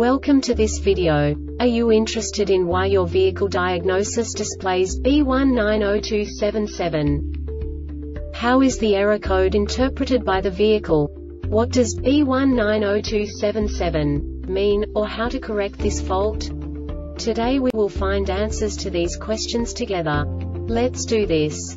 Welcome to this video. Are you interested in why your vehicle diagnosis displays B190277? How is the error code interpreted by the vehicle? What does B190277 mean, or how to correct this fault? Today we will find answers to these questions together. Let's do this.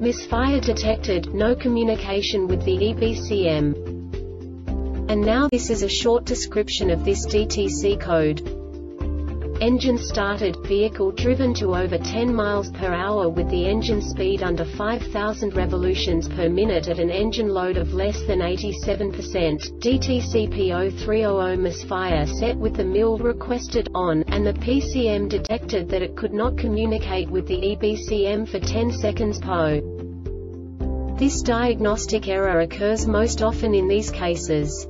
Misfire detected, no communication with the EBCM. And now this is a short description of this DTC code. Engine started, vehicle driven to over 10 miles per hour with the engine speed under 5000 revolutions per minute at an engine load of less than 87%, DTC P0300 misfire set with the MIL requested on, and the PCM detected that it could not communicate with the EBCM for 10 seconds PO. This diagnostic error occurs most often in these cases.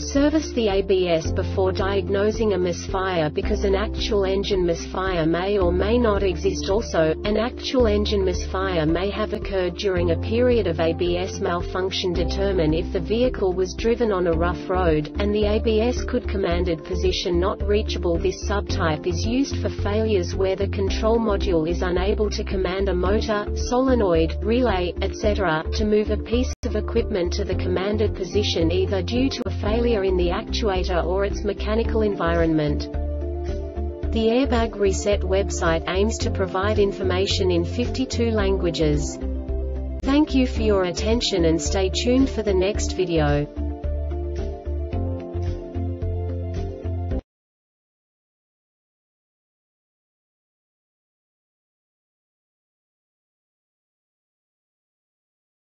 Service the ABS before diagnosing a misfire because an actual engine misfire may or may not exist. Also, an actual engine misfire may have occurred during a period of ABS malfunction. Determine if the vehicle was driven on a rough road, and the ABS could commanded position not reachable. This subtype is used for failures where the control module is unable to command a motor, solenoid, relay, etc., to move a piece of equipment to the commanded position either due to failure in the actuator or its mechanical environment. The Airbag Reset website aims to provide information in 52 languages. Thank you for your attention and stay tuned for the next video.